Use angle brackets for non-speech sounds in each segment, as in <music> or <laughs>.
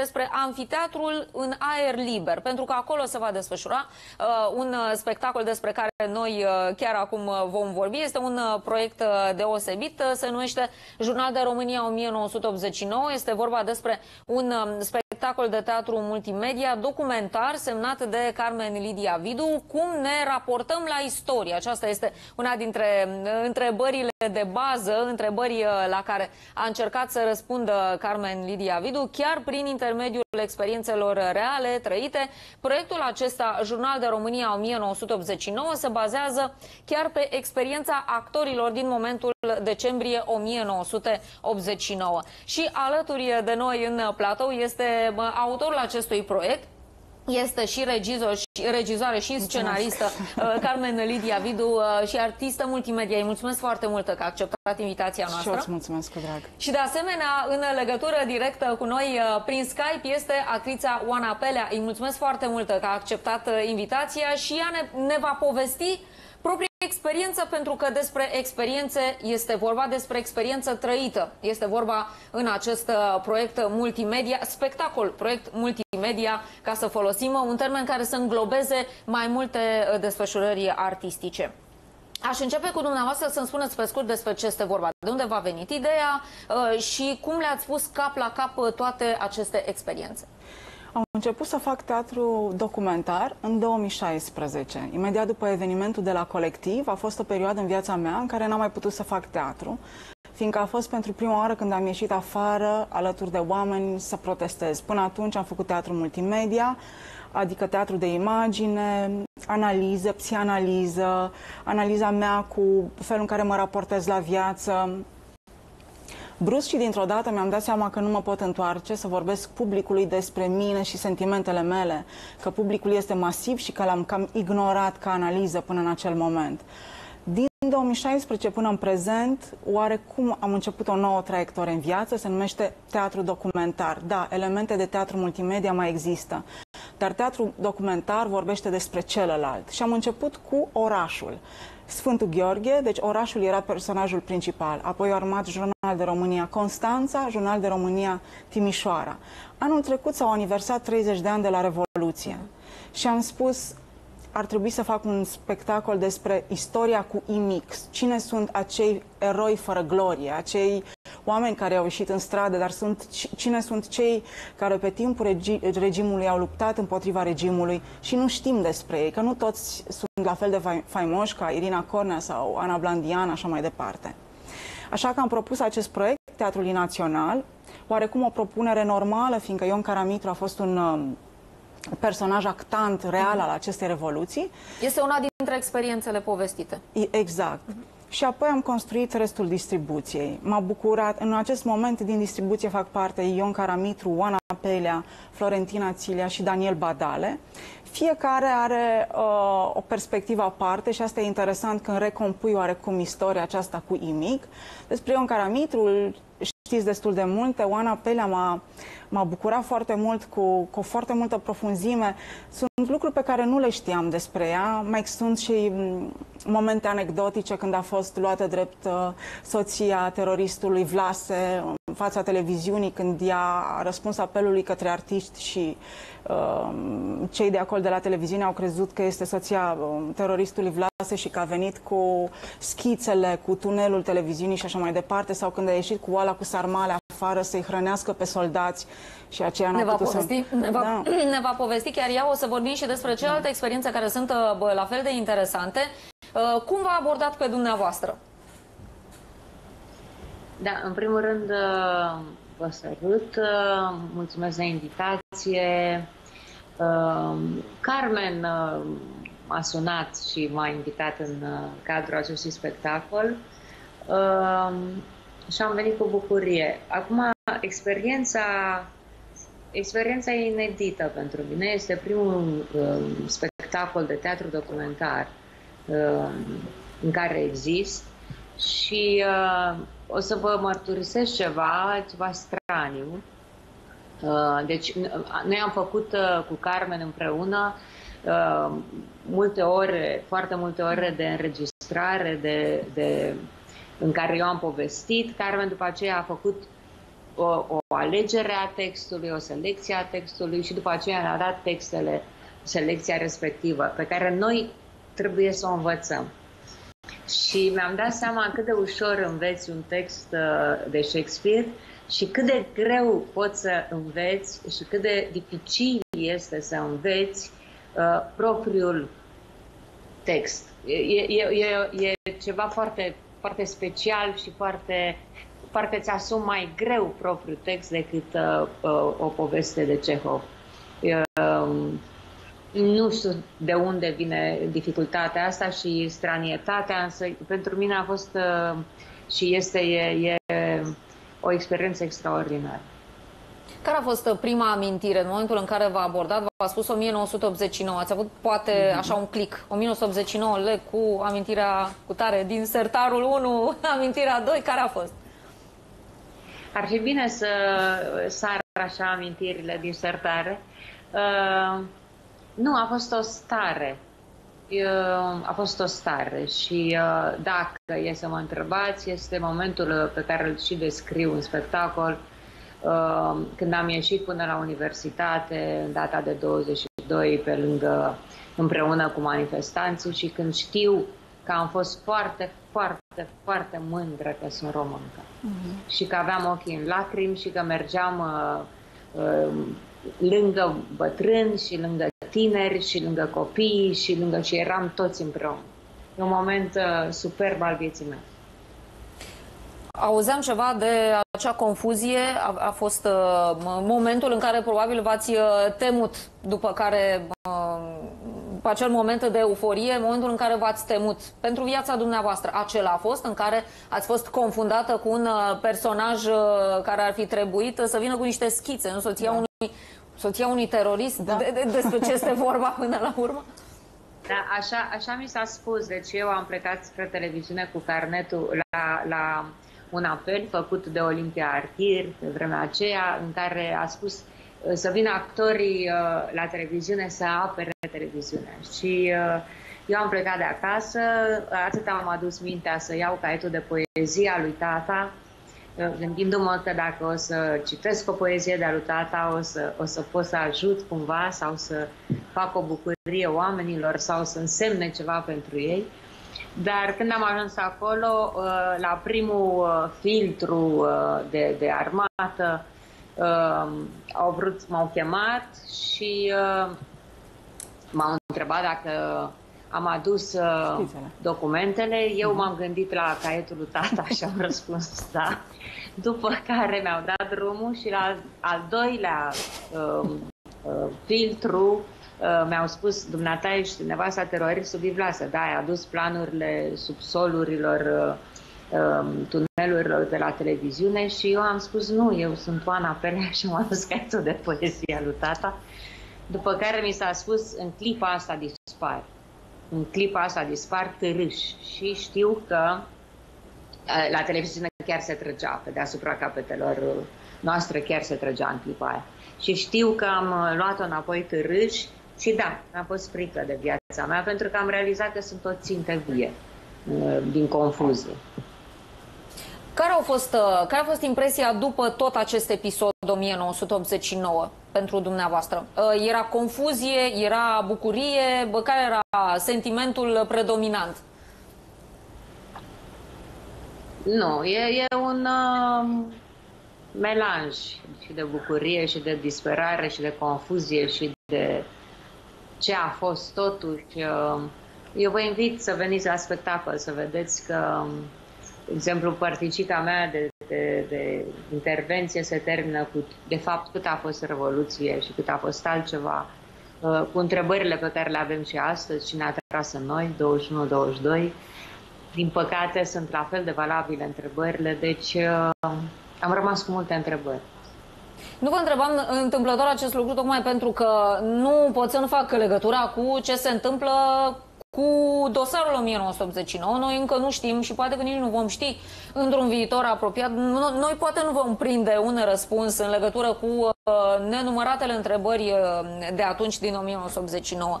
despre amfiteatrul în aer liber, pentru că acolo se va desfășura uh, un uh, spectacol despre care noi uh, chiar acum uh, vom vorbi. Este un uh, proiect uh, deosebit, uh, se numește Jurnal de România 1989. Este vorba despre un uh, spectacol de teatru multimedia, documentar semnat de Carmen Lidia Vidu. Cum ne raportăm la istorie? Aceasta este una dintre uh, întrebările de bază, întrebări uh, la care a încercat să răspundă Carmen Lidia Vidu, chiar prin intermediul experiențelor reale trăite. Proiectul acesta, Jurnal de România 1989, se bazează chiar pe experiența actorilor din momentul decembrie 1989. Și alături de noi în platou este uh, autorul acestui proiect, este și regizor, și regizoare și scenaristă <laughs> uh, Carmen Lidia Vidu uh, și artistă multimedia. Îi mulțumesc foarte mult că a acceptat invitația noastră. Și eu îți mulțumesc cu drag. Și de asemenea, în legătură directă cu noi uh, prin Skype este actrița Oana Pelea. Îi mulțumesc foarte mult că a acceptat invitația și ea ne, ne va povesti propria experiență, pentru că despre experiențe este vorba despre experiență trăită. Este vorba în acest uh, proiect multimedia, spectacol, proiect multimedia, ca să folosim un termen care să înglobeze mai multe uh, desfășurări artistice. Aș începe cu dumneavoastră să-mi spuneți pe scurt despre ce este vorba, de unde v-a venit ideea uh, și cum le-ați pus cap la cap toate aceste experiențe. Am început să fac teatru documentar în 2016. Imediat după evenimentul de la colectiv, a fost o perioadă în viața mea în care n-am mai putut să fac teatru, fiindcă a fost pentru prima oară când am ieșit afară, alături de oameni, să protestez. Până atunci am făcut teatru multimedia, adică teatru de imagine, analiză, psianaliză, analiza mea cu felul în care mă raportez la viață, brusc și dintr-o dată mi-am dat seama că nu mă pot întoarce să vorbesc publicului despre mine și sentimentele mele, că publicul este masiv și că l-am cam ignorat ca analiză până în acel moment. Din 2016 până în prezent, oarecum am început o nouă traiectorie în viață, se numește teatru documentar. Da, elemente de teatru multimedia mai există, dar teatru documentar vorbește despre celălalt. Și am început cu orașul. Sfântul Gheorghe, deci orașul era personajul principal. Apoi a urmat Jurnal de România Constanța, Jurnal de România Timișoara. Anul trecut s-au aniversat 30 de ani de la Revoluție. Și am spus, ar trebui să fac un spectacol despre istoria cu IMIX. Cine sunt acei eroi fără glorie, acei oameni care au ieșit în stradă, dar sunt, cine sunt cei care pe timpul regi, regimului au luptat împotriva regimului și nu știm despre ei, că nu toți sunt la fel de faimoși ca Irina Cornea sau Ana Blandian, așa mai departe. Așa că am propus acest proiect Teatrului Național, oarecum o propunere normală, fiindcă Ion Caramitru a fost un um, personaj actant real al acestei revoluții. Este una dintre experiențele povestite. Exact. Și apoi am construit restul distribuției. M-a bucurat, în acest moment din distribuție fac parte Ion Caramitru, Oana Pelea, Florentina Țilia și Daniel Badale. Fiecare are uh, o perspectivă aparte și asta e interesant când recompui oarecum istoria aceasta cu imic. Despre Ion Caramitru știți destul de multe. Oana Pelea m-a, m-a bucurat foarte mult cu, cu foarte multă profunzime. Sunt lucruri pe care nu le știam despre ea. Mai sunt și mm, momente anecdotice când a fost luată drept uh, soția teroristului Vlase în fața televiziunii, când ea a răspuns apelului către artiști și uh, cei de acolo de la televiziune au crezut că este soția uh, teroristului Vlase și că a venit cu schițele, cu tunelul televiziunii și așa mai departe, sau când a ieșit cu oala cu sarmale afară să-i hrănească pe soldați și aceea ne va povesti, să... ne, va, da. <clears throat> ne va povesti chiar ea, o să vorbim și despre celelalte da. experiențe care sunt uh, bă, la fel de interesante. Uh, cum v-a abordat pe dumneavoastră? Da, în primul rând uh, vă salut, mulțumesc de invitație. Carmen m-a sunat și m-a invitat în cadrul acestui spectacol și am venit cu bucurie. Acum, experiența, experiența e inedită pentru mine. Este primul uh, spectacol de teatru documentar uh, în care exist și uh, o să vă mărturisesc ceva, ceva straniu. Uh, deci, noi am făcut uh, cu Carmen împreună uh, multe ore, foarte multe ore de înregistrare, de, de în care eu am povestit. Carmen după aceea a făcut o, o alegere a textului, o selecție a textului și după aceea ne-a dat textele, selecția respectivă, pe care noi trebuie să o învățăm. Și mi-am dat seama cât de ușor înveți un text uh, de Shakespeare și cât de greu poți să înveți și cât de dificil este să înveți uh, propriul text. E, e, e, e ceva foarte, foarte special și foarte, foarte ți asumi mai greu propriul text decât uh, uh, o poveste de Cehov. Uh, nu știu de unde vine dificultatea asta și stranietatea, însă pentru mine a fost uh, și este e, e o experiență extraordinară. Care a fost uh, prima amintire în momentul în care v-a abordat? V-a spus 1989. Ați avut poate așa un click. 1989 le cu amintirea cu tare din sertarul 1, <laughs> amintirea 2. Care a fost? Ar fi bine să sar așa amintirile din sertare. Uh, nu, a fost o stare. Uh, a fost o stare și uh, dacă e să mă întrebați, este momentul pe care îl și descriu în spectacol, uh, când am ieșit până la universitate, în data de 22, pe lângă, împreună cu manifestanții și când știu că am fost foarte, foarte, foarte mândră că sunt româncă. Uh-huh. Și că aveam ochii în lacrimi și că mergeam uh, uh, lângă bătrâni și lângă tineri și lângă copii și lângă și eram toți împreună. E un moment uh, superb al vieții mele. Auzeam ceva de acea confuzie, a, a fost uh, momentul în care probabil v-ați uh, temut, după care, uh, după acel moment de euforie, momentul în care v-ați temut pentru viața dumneavoastră. Acela a fost în care ați fost confundată cu un uh, personaj uh, care ar fi trebuit să vină cu niște schițe, nu soția da. unui soția unui terorist? Da. De, de, despre ce este vorba până la urmă? Da, așa, așa mi s-a spus. Deci eu am plecat spre televiziune cu carnetul la, la un apel făcut de Olimpia Artir pe vremea aceea, în care a spus uh, să vină actorii uh, la televiziune să apere televiziunea. Și uh, eu am plecat de acasă, atât am adus mintea să iau caietul de poezie a lui tata, gândindu-mă că dacă o să citesc o poezie de-a lui tata, o să, o să pot să ajut cumva sau să fac o bucurie oamenilor sau să însemne ceva pentru ei. Dar când am ajuns acolo, uh, la primul uh, filtru uh, de, de armată, au vrut, m-au chemat și m-au întrebat dacă am adus uh, documentele, eu m-am gândit la caietul lui tata și am răspuns da. După care mi-au dat drumul și la al doilea uh, uh, filtru uh, mi-au spus, dumneata ești nevasta teroristului Vlasă, da, ai adus planurile subsolurilor, uh, um, tunelurilor de la televiziune și eu am spus nu, eu sunt Oana Pelea și am adus caietul de poezie lui tata. După care mi s-a spus, în clipa asta dispar în clipa asta dispar târâși și știu că la televiziune chiar se trăgea pe deasupra capetelor noastre, chiar se trăgea în clipa aia. Și știu că am luat-o înapoi târâși și da, mi-a fost frică de viața mea pentru că am realizat că sunt o țintă vie din confuzie. Care, au fost, care a fost impresia după tot acest episod 1989? Pentru dumneavoastră? Uh, era confuzie, era bucurie, care era sentimentul predominant? Nu, e, e un uh, melanj și de bucurie și de disperare și de confuzie și de ce a fost totuși. Uh, eu vă invit să veniți la spectacol, să vedeți că, de exemplu, părticica mea de de, de intervenție se termină cu, de fapt, cât a fost Revoluție și cât a fost altceva, uh, cu întrebările pe care le avem și astăzi și ne-a tras în noi, 21-22. Din păcate, sunt la fel de valabile întrebările, deci uh, am rămas cu multe întrebări. Nu vă întrebam întâmplător acest lucru tocmai pentru că nu pot să nu fac legătura cu ce se întâmplă cu dosarul 1989. Noi încă nu știm și poate că nici nu vom ști într-un viitor apropiat. Noi poate nu vom prinde un răspuns în legătură cu uh, nenumăratele întrebări uh, de atunci din 1989.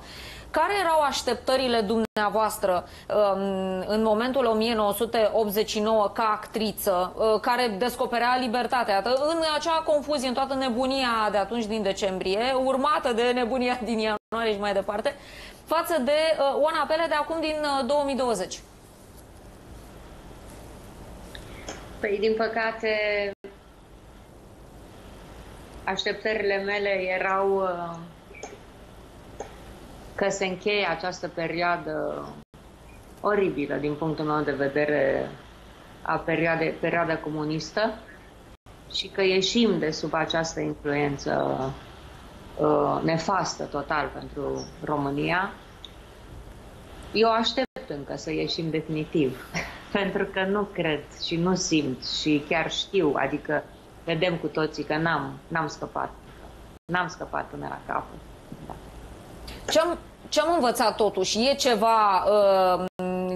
Care erau așteptările dumneavoastră um, în momentul 1989 ca actriță uh, care descoperea libertatea? În acea confuzie, în toată nebunia de atunci din decembrie, urmată de nebunia din ianuarie și mai departe, față de uh, Oana Pele de acum din 2020? Uh, păi, din păcate, așteptările mele erau uh, că se încheie această perioadă oribilă din punctul meu de vedere a perioade, perioada comunistă și că ieșim de sub această influență uh, nefastă total pentru România. Eu aștept încă să ieșim definitiv, <laughs> pentru că nu cred și nu simt și chiar știu, adică vedem cu toții că n-am, n-am scăpat. N-am scăpat până la capăt. Da. Ce am, ce am învățat totuși? E ceva uh,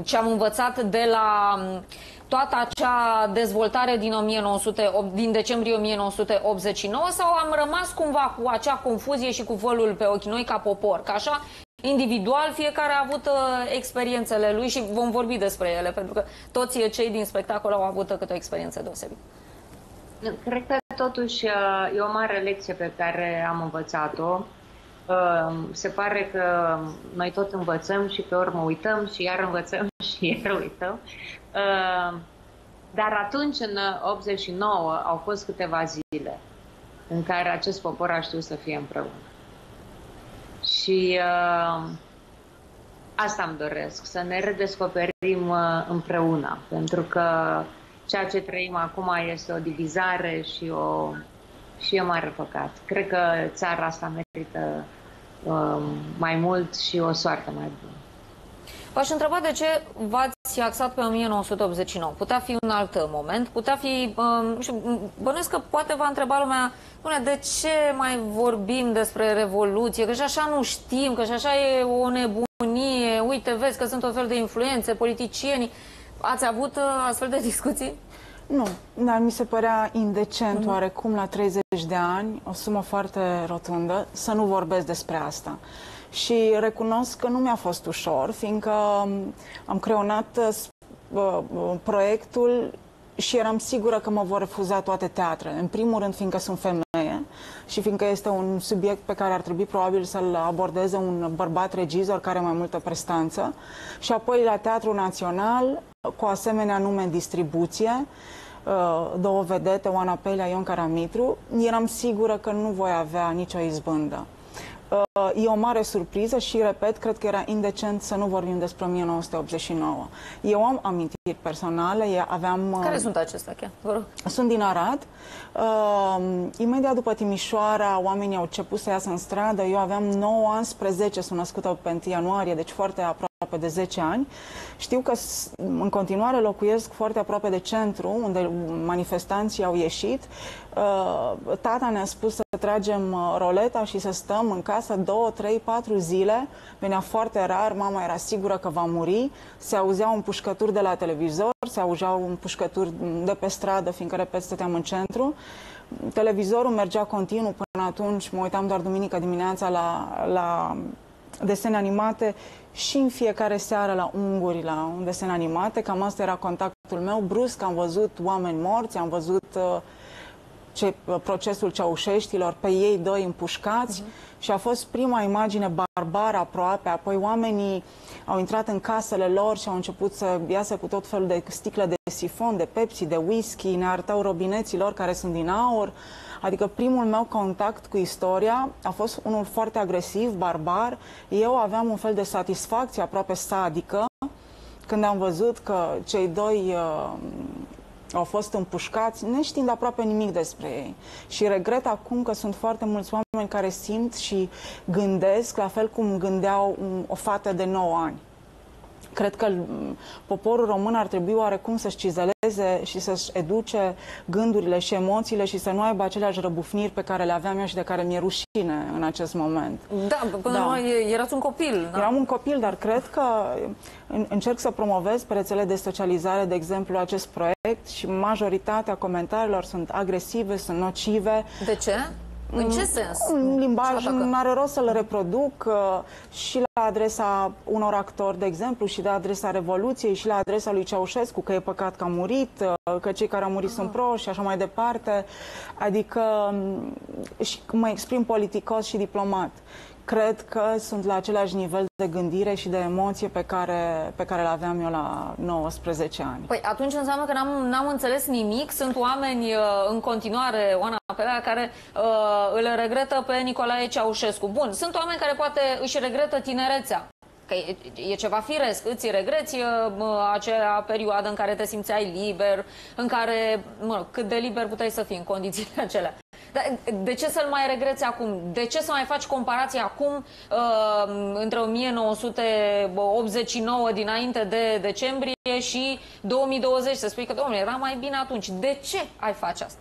ce am învățat de la um, toată acea dezvoltare din, 1908, din decembrie 1989 sau am rămas cumva cu acea confuzie și cu vălul pe ochi noi ca popor? Că așa, individual, fiecare a avut uh, experiențele lui și vom vorbi despre ele, pentru că toți cei din spectacol au avut câte o experiență deosebită. Cred că totuși uh, e o mare lecție pe care am învățat-o Ehm, se pare că noi tot învățăm și pe urmă uităm și iar învățăm <laughs> și iar uităm. Ehm, dar atunci, în 89, au fost câteva zile în care acest popor a știut să fie împreună. Și uh, asta îmi doresc, să ne redescoperim uh, împreună, pentru că ceea ce trăim acum este o divizare și o și e mare păcat. Cred că țara asta merită uh, mai mult și o soartă mai bună. V-aș întreba de ce v-ați axat pe 1989. Putea fi un alt moment, putea fi, uh, știu, bănuiesc că poate v-a întrebat lumea, bune, de ce mai vorbim despre Revoluție, că și așa nu știm, că și așa e o nebunie, uite, vezi că sunt o fel de influențe, politicieni. Ați avut uh, astfel de discuții? Nu, dar mi se părea indecent mm-hmm. oarecum la 30 de ani, o sumă foarte rotundă, să nu vorbesc despre asta. Și recunosc că nu mi-a fost ușor, fiindcă am creonat uh, uh, proiectul și eram sigură că mă vor refuza toate teatrele. În primul rând, fiindcă sunt femeie și fiindcă este un subiect pe care ar trebui probabil să-l abordeze un bărbat regizor care are mai multă prestanță. Și apoi la Teatrul Național, cu asemenea nume în distribuție, uh, două vedete, Oana Pelea, Ion Caramitru, eram sigură că nu voi avea nicio izbândă. Uh, e o mare surpriză și, repet, cred că era indecent să nu vorbim despre 1989. Eu am amintiri personale, aveam... Uh, Care sunt acestea, chiar? Vă rog. Sunt din Arad. Uh, imediat după Timișoara, oamenii au început să iasă în stradă. Eu aveam 9 ani spre 10, sunt născută pe 1 ianuarie, deci foarte aproape de 10 ani. Știu că în continuare locuiesc foarte aproape de centru, unde manifestanții au ieșit. Uh, tata ne-a spus să tragem uh, roleta și să stăm în casă 2, 3, 4 zile. Venea foarte rar, mama era sigură că va muri. Se auzeau împușcături de la televizor, se auzeau împușcături de pe stradă, fiindcă, repet, stăteam în centru. Televizorul mergea continuu până atunci, mă uitam doar duminică dimineața la, la desene animate și în fiecare seară la unguri, la un desen animate. Cam asta era contactul meu. Brusc am văzut oameni morți, am văzut uh, ce, uh, procesul ceaușeștilor, pe ei doi împușcați uh-huh. și a fost prima imagine barbară aproape. Apoi oamenii au intrat în casele lor și au început să iasă cu tot felul de sticle de sifon, de Pepsi, de whisky, ne arătau robineții lor care sunt din aur. Adică primul meu contact cu istoria a fost unul foarte agresiv, barbar. Eu aveam un fel de satisfacție aproape sadică când am văzut că cei doi uh, au fost împușcați, neștiind aproape nimic despre ei. Și regret acum că sunt foarte mulți oameni care simt și gândesc la fel cum gândeau o fată de 9 ani. Cred că poporul român ar trebui oarecum să-și cizeleze și să-și educe gândurile și emoțiile și să nu aibă aceleași răbufniri pe care le aveam eu și de care mi-e rușine în acest moment. Da, până da. la erați un copil. Da? Eram un copil, dar cred că încerc să promovez pe rețele de socializare, de exemplu, acest proiect și majoritatea comentariilor sunt agresive, sunt nocive. De ce? În ce sens? Un limbaj nu are rost să-l reproduc uh, și la adresa unor actori, de exemplu, și de adresa Revoluției și la adresa lui Ceaușescu, că e păcat că a murit, uh, că cei care au murit sunt proști și așa mai departe. Adică um, și mă exprim politicos și diplomat cred că sunt la același nivel de gândire și de emoție pe care, pe care le aveam eu la 19 ani. Păi atunci înseamnă că n-am, n-am înțeles nimic. Sunt oameni uh, în continuare, Oana Pelea, care uh, îl regretă pe Nicolae Ceaușescu. Bun, sunt oameni care poate își regretă tinerețea. Că e, e ceva firesc, îți regreți uh, acea perioadă în care te simțeai liber, în care, mă, cât de liber puteai să fii în condițiile <laughs> acelea. Dar de ce să-l mai regreți acum? De ce să mai faci comparații acum uh, între 1989 dinainte de decembrie și 2020? Să spui că, domnule, era mai bine atunci. De ce ai face asta?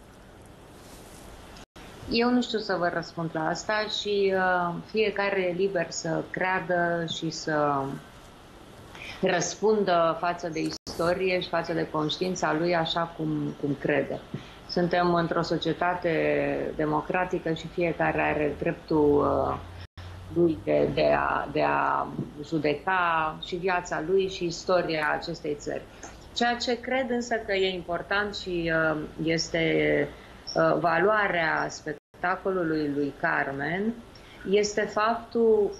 Eu nu știu să vă răspund la asta și uh, fiecare e liber să creadă și să răspundă față de istorie și față de conștiința lui așa cum, cum crede. Suntem într-o societate democratică și fiecare are dreptul uh, lui de, de, a, de a judeca și viața lui și istoria acestei țări. Ceea ce cred însă că e important și uh, este uh, valoarea spectacolului lui Carmen este faptul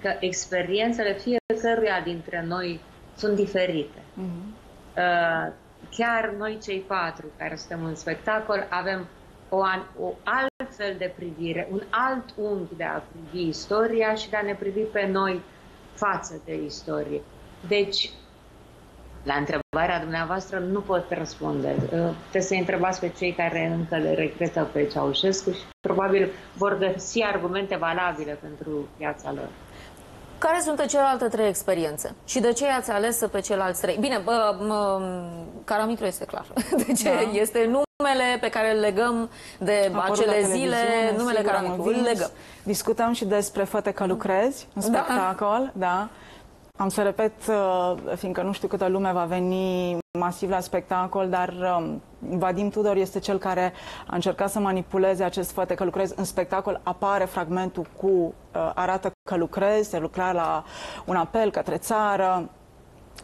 că experiențele fiecăruia dintre noi sunt diferite. Mm-hmm chiar noi cei patru care suntem în spectacol avem o, o altfel de privire, un alt unghi de a privi istoria și de a ne privi pe noi față de istorie. Deci, la întrebarea dumneavoastră nu pot răspunde. Uh, trebuie să întrebați pe cei care încă le regretă pe Ceaușescu și probabil vor găsi argumente valabile pentru viața lor. Care sunt celelalte trei experiențe? Și de ce ați ales pe ceilalți trei? Bine, bă, mă, Caramitru este clar. <laughs> De ce? Da. Este numele pe care îl legăm de Apărul acele zile, numele Caramitru. Îl legăm. Discutăm și despre Fete că lucrezi, un da. spectacol, da. da. Am să repet, uh, fiindcă nu știu câtă lume va veni masiv la spectacol, dar um, Vadim Tudor este cel care a încercat să manipuleze acest făte că lucrez în spectacol. Apare fragmentul cu uh, arată că lucrez, se lucra la un apel către țară,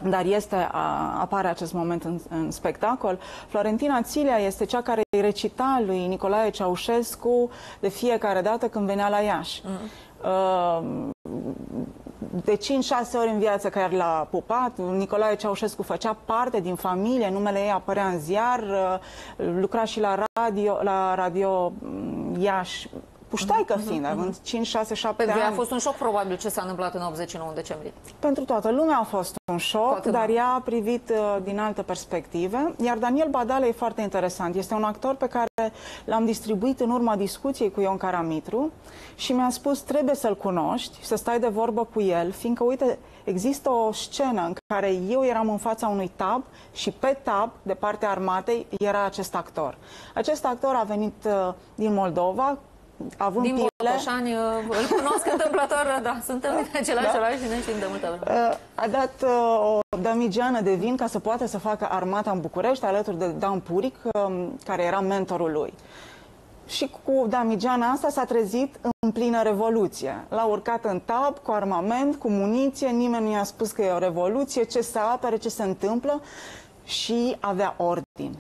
dar este, a, apare acest moment în, în spectacol. Florentina Țilea este cea care îi recita lui Nicolae Ceaușescu de fiecare dată când venea la Iași. Mm. Uh, de 5-6 ori în viață care l-a pupat. Nicolae Ceaușescu făcea parte din familie, numele ei apărea în ziar, uh, lucra și la radio, la radio mm, Iași puștaică mhm, fiind, mhm, având 5, 6, 7 Pentru ani. a fost un șoc probabil ce s-a întâmplat în 89 decembrie. Pentru toată lumea a fost un șoc, Poate dar ea a privit uh, din altă perspective. Iar Daniel Badale e foarte interesant. Este un actor pe care l-am distribuit în urma discuției cu Ion Caramitru și mi-a spus trebuie să-l cunoști, să stai de vorbă cu el, fiindcă, uite, există o scenă în care eu eram în fața unui tab și pe tab, de partea armatei, era acest actor. Acest actor a venit uh, din Moldova, având Din Botoșani, uh, îl cunosc întâmplător, <laughs> da, suntem din același da? oraș și ne știm de multă vreme. Uh, a dat uh, o damigeană de vin ca să poată să facă armata în București, alături de Dan Puric, um, care era mentorul lui. Și cu damigeana asta s-a trezit în plină revoluție. L-a urcat în tab, cu armament, cu muniție, nimeni nu i-a spus că e o revoluție, ce se apere, ce se întâmplă și avea ordin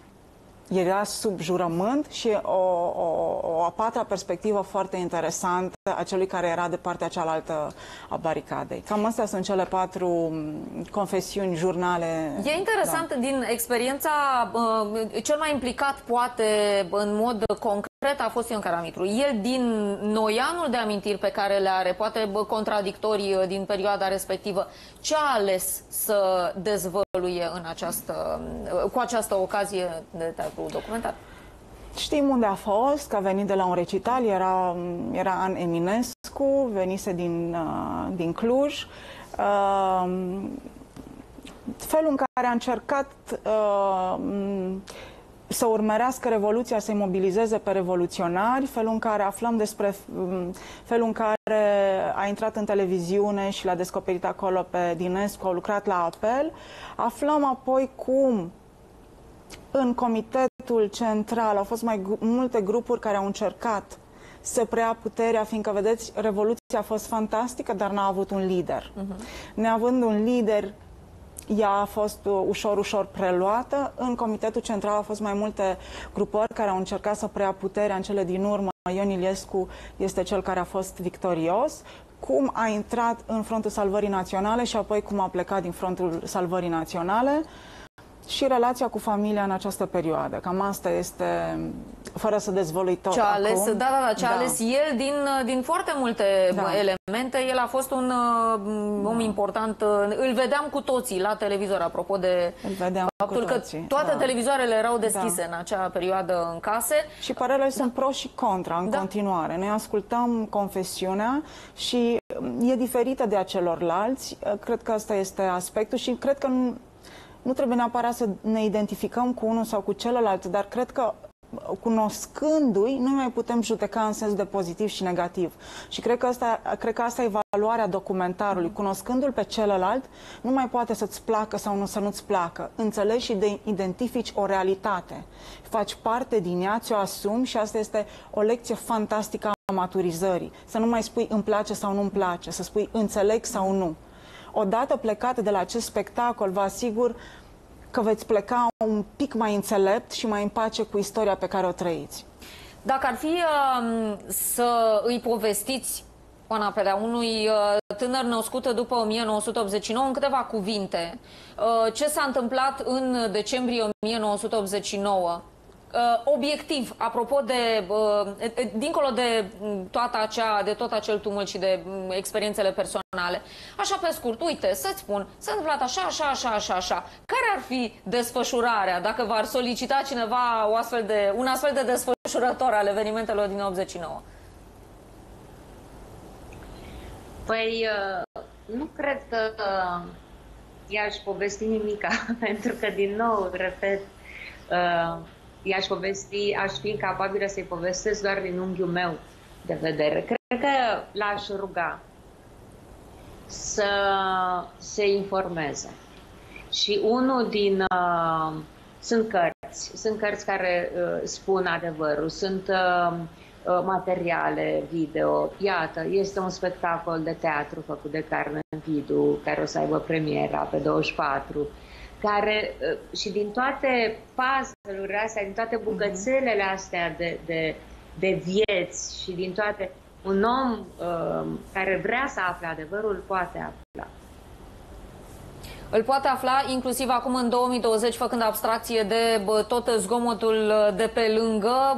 era sub jurământ și o, o, o a patra perspectivă foarte interesantă a celui care era de partea cealaltă a baricadei. Cam astea sunt cele patru mm, confesiuni, jurnale. E interesant da. din experiența, uh, cel mai implicat poate în mod concret a fost Ion Caramitru. El din noianul de amintiri pe care le are, poate contradictorii uh, din perioada respectivă, ce a ales să dezvăluie în această, uh, cu această ocazie de teatru documentar? Știm unde a fost, că a venit de la un recital, era, era An Eminescu, venise din, uh, din Cluj, Uh, felul în care a încercat uh, să urmărească Revoluția, să-i mobilizeze pe revoluționari, felul în care aflăm despre um, felul în care a intrat în televiziune și l-a descoperit acolo pe Dinescu, au lucrat la apel. Aflăm apoi cum în comitetul central au fost mai multe grupuri care au încercat să preia puterea, fiindcă, vedeți, Revoluția a fost fantastică, dar n-a avut un lider. Uh-huh. Neavând un lider ea a fost uh, ușor, ușor preluată. În Comitetul Central au fost mai multe grupări care au încercat să preia puterea în cele din urmă. Ion Iliescu este cel care a fost victorios. Cum a intrat în Frontul Salvării Naționale și apoi cum a plecat din Frontul Salvării Naționale. Uh, și relația cu familia în această perioadă. Cam asta este, fără să dezvolui tot ce a ales, acum. Da, da, da, ce a da. ales el din, din foarte multe da. elemente. El a fost un uh, om da. important. Uh, îl vedeam cu toții la televizor, apropo de Îl vedeam faptul că toate da. televizoarele erau deschise da. în acea perioadă în case. Și părerile da. sunt pro și contra în da. continuare. Noi ascultăm confesiunea și e diferită de acelorlalți. Cred că asta este aspectul și cred că nu trebuie neapărat să ne identificăm cu unul sau cu celălalt, dar cred că cunoscându-i, nu mai putem judeca în sens de pozitiv și negativ. Și cred că asta, cred că asta e valoarea documentarului. Cunoscându-l pe celălalt, nu mai poate să-ți placă sau nu să nu-ți placă. Înțelegi și de identifici o realitate. Faci parte din ea, ți-o asumi și asta este o lecție fantastică a maturizării. Să nu mai spui îmi place sau nu îmi place, să spui înțeleg sau nu odată plecat de la acest spectacol, vă asigur că veți pleca un pic mai înțelept și mai în pace cu istoria pe care o trăiți. Dacă ar fi uh, să îi povestiți, Oana Perea, unui uh, tânăr născut după 1989, în câteva cuvinte, uh, ce s-a întâmplat în decembrie 1989, Uh, obiectiv, apropo de, uh, dincolo de mm, toată acea, de tot acel tumult și de mm, experiențele personale, așa pe scurt, uite, să-ți spun, s-a întâmplat așa, așa, așa, așa, așa. Care ar fi desfășurarea, dacă v-ar solicita cineva o astfel de, un astfel de desfășurător al evenimentelor din 89? Păi, uh, nu cred că i-aș povesti nimica, <laughs> pentru că, din nou, repet, i-aș povesti, aș fi incapabilă să-i povestesc doar din unghiul meu de vedere. Cred că l-aș ruga să se informeze. Și unul din... Uh, sunt cărți, sunt cărți care uh, spun adevărul, sunt uh, uh, materiale video. Iată, este un spectacol de teatru făcut de Carmen Vidu, care o să aibă premiera pe 24 care uh, și din toate puzzle-urile astea, din toate bucățelele astea de, de, de vieți și din toate, un om uh, care vrea să afle adevărul poate afla. Îl poate afla inclusiv acum în 2020, făcând abstracție de bă, tot zgomotul de pe lângă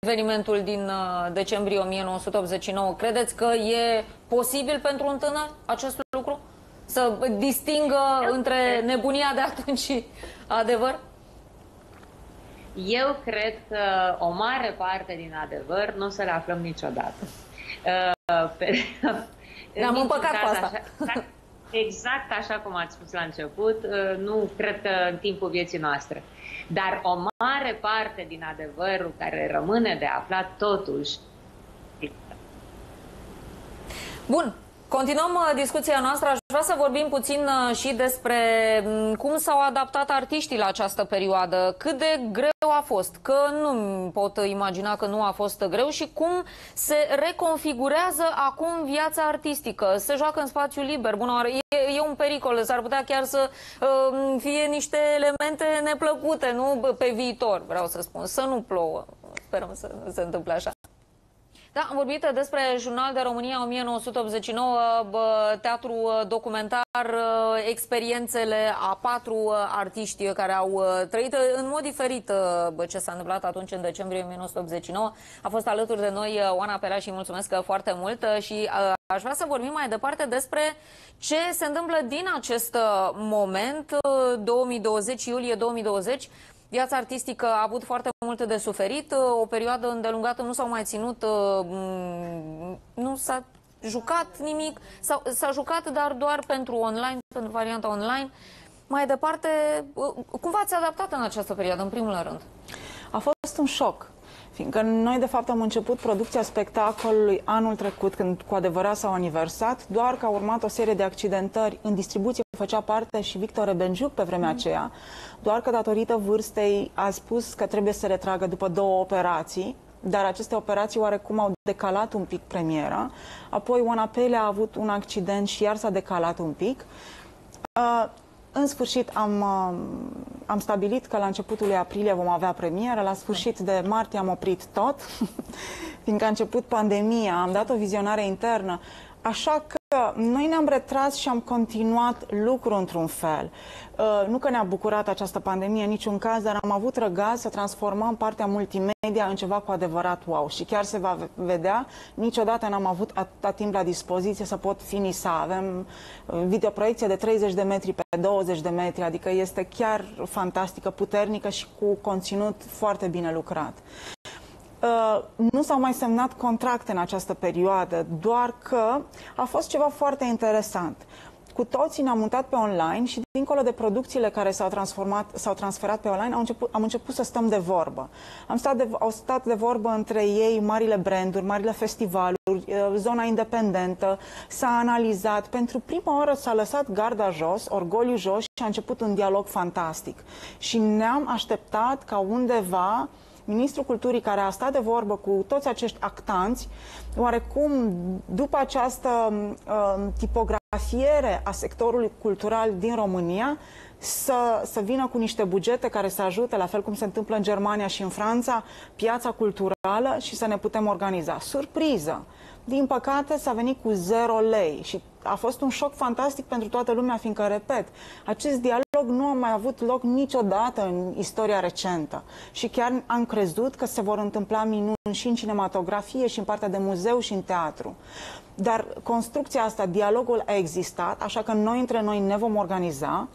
evenimentul din uh, decembrie 1989. Credeți că e posibil pentru un tânăr acest lucru? Să distingă Eu între cred. nebunia de atunci și adevăr? Eu cred că o mare parte din adevăr nu o să le aflăm niciodată. Uh, pe, Ne-am împăcat cu asta. Așa, exact așa cum ați spus la început, uh, nu cred că în timpul vieții noastre. Dar o mare parte din adevărul care rămâne de aflat totuși. Bun, Continuăm uh, discuția noastră. Aș vrea să vorbim puțin uh, și despre mm, cum s-au adaptat artiștii la această perioadă, cât de greu a fost, că nu pot imagina că nu a fost greu și cum se reconfigurează acum viața artistică. Se joacă în spațiu liber, bună oară, e, e un pericol, s-ar putea chiar să uh, fie niște elemente neplăcute, nu pe viitor, vreau să spun, să nu plouă. Sperăm să se întâmple așa. Da, am vorbit despre Jurnal de România 1989, teatru documentar, experiențele a patru artiști care au trăit în mod diferit ce s-a întâmplat atunci în decembrie 1989. A fost alături de noi Oana Pelea și mulțumesc foarte mult și aș vrea să vorbim mai departe despre ce se întâmplă din acest moment, 2020, iulie 2020, Viața artistică a avut foarte multe de suferit, o perioadă îndelungată nu s-au mai ținut, uh, nu s-a jucat nimic, s-a jucat, dar doar pentru online, pentru varianta online. Mai departe, cum v-ați adaptat în această perioadă, în primul rând? A fost un șoc. Fiindcă noi, de fapt, am început producția spectacolului anul trecut, când cu adevărat s-au aniversat, doar că a urmat o serie de accidentări. În distribuție făcea parte și Victor Rebenjuc pe vremea mm. aceea, doar că datorită vârstei a spus că trebuie să retragă după două operații, dar aceste operații oarecum au decalat un pic premiera. Apoi Oana Pele a avut un accident și iar s-a decalat un pic. Uh, în sfârșit am, uh, am stabilit că la începutul lui aprilie vom avea premieră, la sfârșit de martie am oprit tot, <laughs> fiindcă a început pandemia, am dat o vizionare internă, așa că noi ne-am retras și am continuat lucru într-un fel. Uh, nu că ne-a bucurat această pandemie în niciun caz, dar am avut răgaz să transformăm partea multimedia în ceva cu adevărat wow. Și chiar se va vedea, niciodată n-am avut atâta timp la dispoziție să pot finisa. Avem uh, videoproiecție de 30 de metri pe 20 de metri, adică este chiar fantastică, puternică și cu conținut foarte bine lucrat. Uh, nu s-au mai semnat contracte în această perioadă, doar că a fost ceva foarte interesant. Cu toții ne-am mutat pe online și dincolo de producțiile care s-au transformat, s-au transferat pe online, am început, am început să stăm de vorbă. Am stat de, au stat de vorbă între ei marile branduri, marile festivaluri, uh, zona independentă, s-a analizat. Pentru prima oară s-a lăsat garda jos, orgoliu jos și a început un dialog fantastic. Și ne-am așteptat ca undeva ministrul culturii care a stat de vorbă cu toți acești actanți, oarecum după această uh, tipografiere a sectorului cultural din România, să, să vină cu niște bugete care să ajute, la fel cum se întâmplă în Germania și în Franța, piața culturală și să ne putem organiza. Surpriză! Din păcate s-a venit cu zero lei și a fost un șoc fantastic pentru toată lumea, fiindcă, repet, acest dialog nu a mai avut loc niciodată în istoria recentă. Și chiar am crezut că se vor întâmpla minuni și în cinematografie, și în partea de muzeu, și în teatru. Dar construcția asta, dialogul a existat, așa că noi între noi ne vom organiza.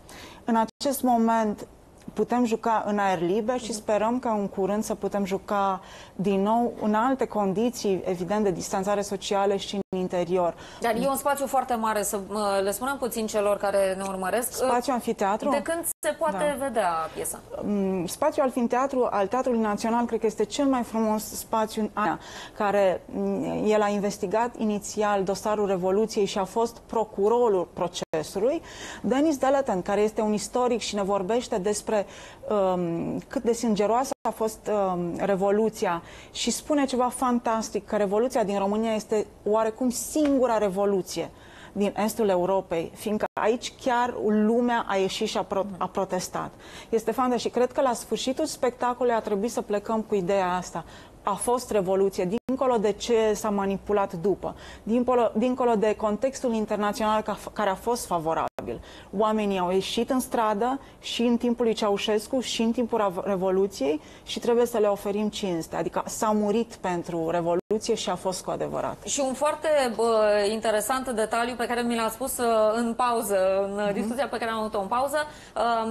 În acest moment putem juca în aer liber și sperăm că în curând să putem juca din nou în alte condiții, evident, de distanțare socială și în interior. Dar e un spațiu foarte mare, să le spunem puțin celor care ne urmăresc. Spațiu amfiteatru? De când se poate da. vedea piesa? Mm, spațiul amfiteatru al Teatrului Național cred că este cel mai frumos spațiu în Aia, care mm, el a investigat inițial dosarul Revoluției și a fost procurorul procesului. Denis Deleten, care este un istoric și ne vorbește despre um, cât de sângeroasă a fost um, Revoluția și spune ceva fantastic, că Revoluția din România este oarecum singura revoluție din estul Europei, fiindcă aici chiar lumea a ieșit și a, pro- a protestat. Este fantastic și cred că la sfârșitul spectacolului a trebuit să plecăm cu ideea asta a fost revoluție, dincolo de ce s-a manipulat după, dincolo, dincolo de contextul internațional ca, care a fost favorabil. Oamenii au ieșit în stradă și în timpul lui Ceaușescu și în timpul Revoluției și trebuie să le oferim cinste. Adică s-a murit pentru Revoluție și a fost cu adevărat. Și un foarte bă, interesant detaliu pe care mi l-a spus uh, în pauză, în mm-hmm. discuția pe care am avut-o în pauză, um,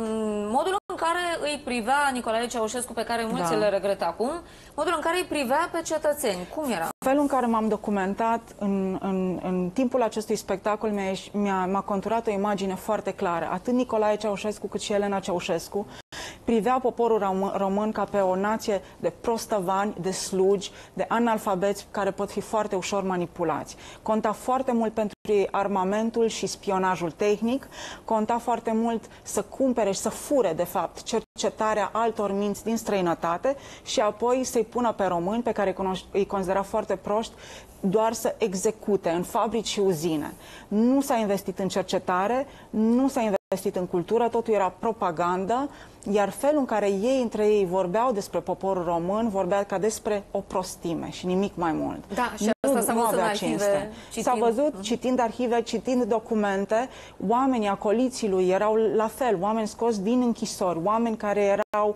modul în care îi privea Nicolae Ceaușescu, pe care mulți da. le regretă acum, modul în care îi privea pe cetățeni. Cum era? Felul în care m-am documentat în, în, în timpul acestui spectacol mi-a, mi-a conturat o imagine foarte clară. Atât Nicolae Ceaușescu cât și Elena Ceaușescu privea poporul român ca pe o nație de prostăvani, de slugi, de analfabeți care pot fi foarte ușor manipulați. Conta foarte mult pentru ei armamentul și spionajul tehnic, conta foarte mult să cumpere și să fure, de fapt, cercetarea altor minți din străinătate și apoi să-i pună pe români, pe care îi considera foarte proști, doar să execute în fabrici și uzine. Nu s-a investit în cercetare, nu s-a investit în cultură, totul era propagandă, iar felul în care ei între ei vorbeau despre poporul român, vorbea ca despre o prostime și nimic mai mult. Da, și nu, asta s-a văzut în arhive. S-a văzut uh-huh. citind arhive, citind documente, oamenii acoliții lui erau la fel, oameni scoși din închisori, oameni care erau uh,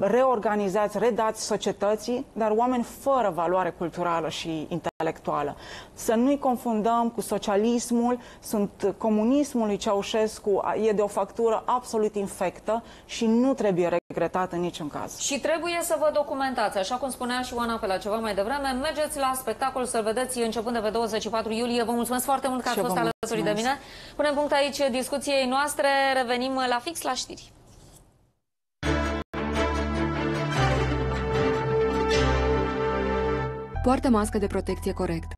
reorganizați, redați societății, dar oameni fără valoare culturală și intelectuală. Să nu-i confundăm cu socialismul, sunt comunismul lui Ceaușescu, cu, e de o factură absolut infectă și nu trebuie regretat în niciun caz. Și trebuie să vă documentați, așa cum spunea și Oana pe la ceva mai devreme, mergeți la spectacol să-l vedeți începând de pe 24 iulie. Vă mulțumesc foarte mult că ați fost alături de mine. Punem punct aici discuției noastre, revenim la fix la știri. Poartă mască de protecție corect.